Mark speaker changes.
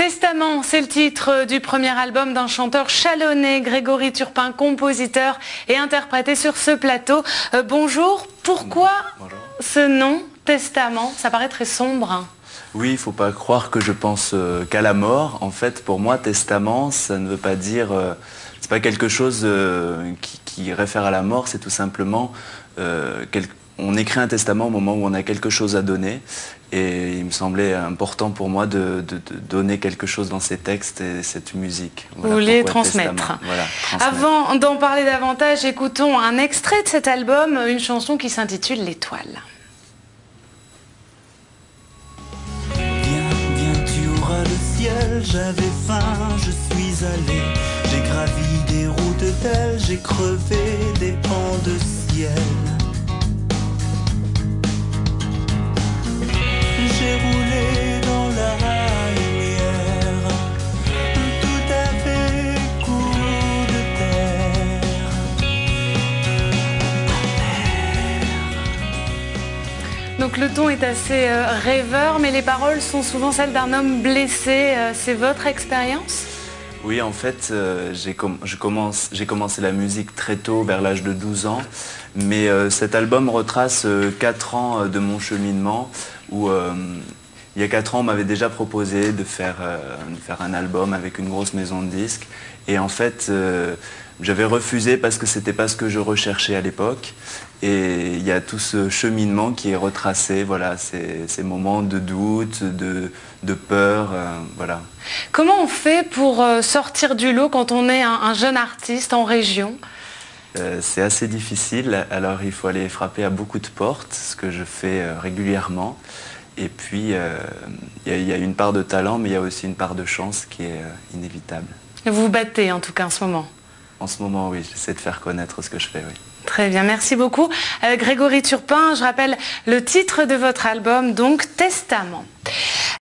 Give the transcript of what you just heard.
Speaker 1: Testament, c'est le titre du premier album d'un chanteur chalonné, Grégory Turpin, compositeur et interprété sur ce plateau. Euh, bonjour, pourquoi ce nom, Testament? Ça paraît très sombre. Hein.
Speaker 2: Oui, il ne faut pas croire que je pense euh, qu'à la mort. En fait, pour moi, testament, ça ne veut pas dire... Euh, c'est pas quelque chose qui, réfère à la mort, c'est tout simplement on écrit un testament au moment où on a quelque chose à donner. Et il me semblait important pour moi de, donner quelque chose dans ces textes et cette musique.
Speaker 1: Vous voulez transmettre. Avant d'en parler davantage, écoutons un extrait de cet album, une chanson qui s'intitule L'étoile.
Speaker 3: Viens, viens, tu auras le ciel, j'avais faim, je suis allé. J'ai gravi des routes d'elle, j'ai crevé des pans de ciel.
Speaker 1: Donc le ton est assez euh, rêveur, mais les paroles sont souvent celles d'un homme blessé. Euh, c'est votre expérience?
Speaker 2: Oui, en fait, euh, j'ai commencé la musique très tôt, vers l'âge de 12 ans. Mais cet album retrace 4 ans de mon cheminement où il y a 4 ans, on m'avait déjà proposé de faire, de faire, un album avec une grosse maison de disques. Et en fait, j'avais refusé parce que c'était pas ce que je recherchais à l'époque. Et il y a tout ce cheminement qui est retracé, voilà, ces, moments de doute, de, peur, euh, voilà.
Speaker 1: Comment on fait pour euh, sortir du lot quand on est un, jeune artiste en région?
Speaker 2: Euh, C'est assez difficile, alors il faut aller frapper à beaucoup de portes, ce que je fais régulièrement. Et puis, il y, a une part de talent, mais il y a aussi une part de chance qui est inévitable.
Speaker 1: vous vous battez en tout cas en ce moment
Speaker 2: en ce moment, oui, j'essaie de faire connaître ce que je fais, oui.
Speaker 1: Très bien, merci beaucoup. Euh, Grégory Turpin, je rappelle le titre de votre album, donc Testament.